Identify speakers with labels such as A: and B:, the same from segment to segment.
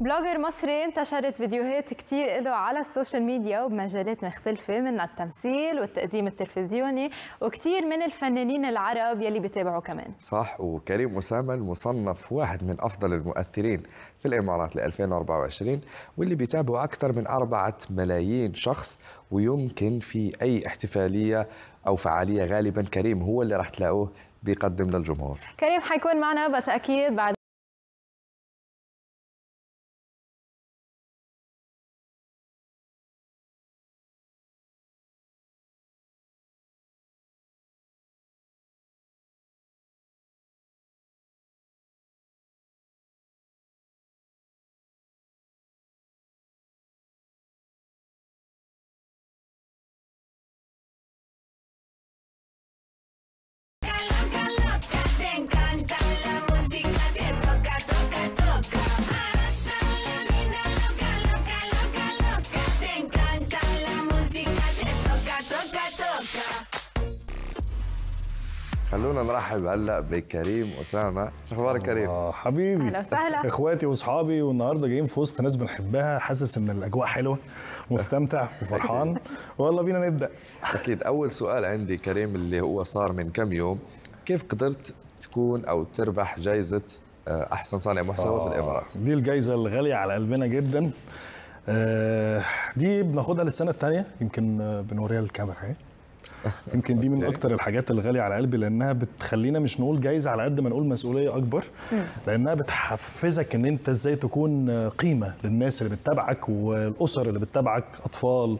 A: blogger مصري انتشرت فيديوهات كتير له على ال social media وبمجالات مختلفة من التمثيل والتقديم التلفزيوني وكتير من الفنانين العرب يلي بيتابعوا كمان.
B: صح وكريم أسامة المصنف واحد من أفضل المؤثرين في الإمارات ل 2024 واللي بيتابعوا أكثر من أربعة ملايين شخص ويمكن في أي احتفالية أو فعالية غالبا كريم هو اللي راح تلاقوه بيقدم للجمهور.
A: كريم حيكون معنا بس أكيد بعد
B: خلونا نرحب هلا بكريم أسامة شو أخبارك كريم؟
C: آه حبيبي
A: أهلا وسهلا.
C: إخواتي وأصحابي والنهاردة جايين في وسط ناس بنحبها حاسس إن الأجواء حلوة مستمتع وفرحان. والله بينا نبدأ.
B: أكيد. أول سؤال عندي كريم اللي هو صار من كم يوم كيف قدرت تكون أو تربح جائزه آه، أحسن صانع محتوى في الإمارات؟
C: دي الجايزة الغالية على قلبنا جدا. آه دي بناخدها للسنة الثانية يمكن آه، بنوريها للكاميرا أهي. يمكن دي من. أكتر الحاجات الغالية على قلبي لأنها بتخلينا مش نقول جايزة على قد ما نقول مسؤولية أكبر لأنها بتحفزك إن أنت إزاي تكون قيمة للناس اللي بتتابعك والأسر اللي بتتابعك أطفال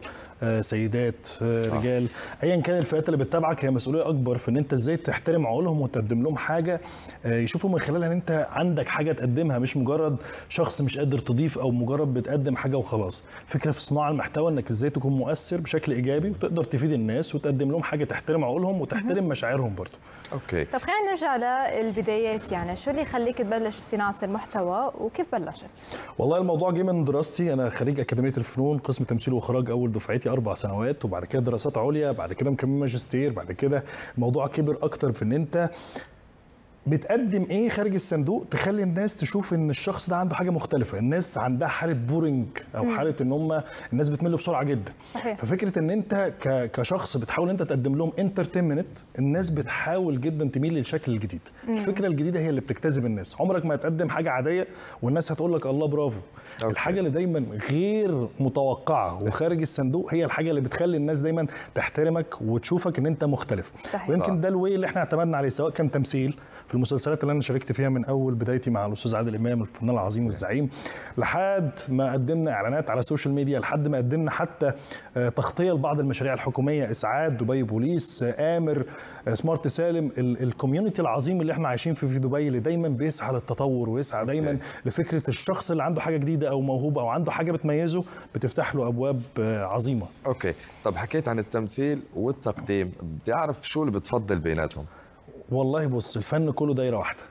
C: سيدات آه،. رجال. ايا كان الفئات اللي بتتابعك هي مسؤولية أكبر في إن أنت إزاي تحترم عقولهم وتقدم لهم حاجة آه، يشوفوا من خلالها إن أنت عندك حاجة تقدمها مش مجرد شخص مش قادر تضيف أو مجرد بتقدم حاجة وخلاص. فكرة في صناعة المحتوى إنك إزاي تكون مؤثر بشكل إيجابي وتقدر تفيد الناس وتقدم لهم حاجة تحترم عقولهم وتحترم مشاعرهم برضه
B: okay.
A: طب خلينا نرجع للبدايات يعني. شو اللي خليك تبلش صناعة المحتوى وكيف بلشت؟
C: والله الموضوع جه من دراستي. أنا خريج أكاديمية الفنون قسم تمثيل وإخراج أول دفعتي أربع سنوات وبعد كده دراسات عليا بعد كده مكمل ماجستير بعد كده الموضوع كبر أكتر في إن أنت بتقدم إيه خارج الصندوق تخلي الناس تشوف إن الشخص ده عنده حاجة مختلفة؟ الناس عندها حالة boring أو حالة إن هم الناس بتمل بسرعة جدا.
A: صحيح.
C: ففكرة إن أنت ك- كشخص بتحاول أنت تقدم لهم entertainment الناس بتحاول جدا تميل للشكل الجديد. الفكرة الجديدة هي اللي بتجتذب الناس. عمرك ما هتقدم حاجة عادية والناس هتقول لك الله برافو.
B: okay.
C: الحاجة اللي دايما غير متوقعة وخارج الصندوق هي الحاجة اللي بتخلي الناس دايما تحترمك وتشوفك إن أنت مختلف.
A: صحيح.
C: ويمكن ده ال way اللي إحنا اعتمدنا عليه سواء كان تمثيل في المسلسلات اللي أنا شاركت فيها من أول بدايتي مع الأستاذ عادل إمام الفنان العظيم والزعيم لحد ما قدمنا إعلانات على ال social media لحد ما قدمنا حتى آه، تغطية لبعض المشاريع الحكومية إسعاد Dubai Police آه، آمر آه، Smart Salem ال- ال community العظيم اللي إحنا عايشين فيه في دبي اللي دايما بيسعى للتطور ويسعى دايما. لفكرة الشخص اللي عنده حاجة جديدة أو موهوبة أو عنده حاجة بتميزه بتفتح له أبواب عظيمة.
B: أوكي. طب حكيت عن التمثيل والتقديم. بدي اعرف شو اللي بتفضل بيناتهم؟
C: والله بص الفن كله دايرة واحدة.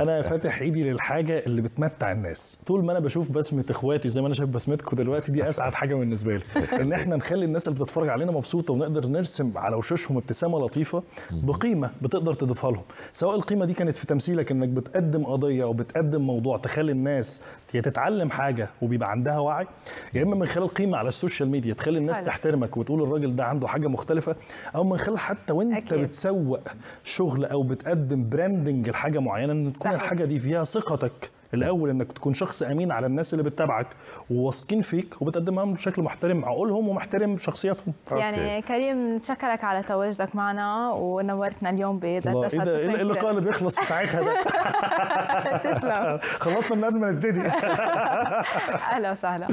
C: أنا فاتح إيدي للحاجة اللي بتمتع الناس طول ما أنا بشوف بسمة إخواتي زي ما أنا شايف بسمتكم دلوقتي دي أسعد حاجة بالنسبة لي إن إحنا نخلي الناس اللي بتتفرج علينا مبسوطة ونقدر نرسم على وشوشهم ابتسامة لطيفة بقيمة بتقدر تضيفها لهم سواء القيمة دي كانت في تمثيلك إنك بتقدم قضية أو بتقدم موضوع تخلي الناس تتعلم حاجة وبيبقى عندها وعي يا إما من خلال قيمة على السوشيال ميديا تخلي الناس
A: حلو.
C: تحترمك وتقول الراجل ده عنده حاجة مختلفة أو من خلال حتى وأنت
A: أكيد.
C: بتسوق شغل أو بتقدم branding لحاجة معينة إن تكون
A: صحيح.
C: الحاجة دي فيها ثقتك الأول إنك تكون شخص أمين على الناس اللي بتتابعك وواثقين فيك وبتقدمها لهم بشكل محترم عقولهم ومحترم شخصياتهم.
A: يعني كريم نتشكرك على تواجدك معنا ونورتنا اليوم
C: الله
A: بدردشة
C: إيه ده؟ إيه
A: فكرة.
C: اللقاء اللي بيخلص في ساعتها ده؟
A: تسلم.
C: خلصنا من قبل ما نبتدي.
A: أهلا وسهلا.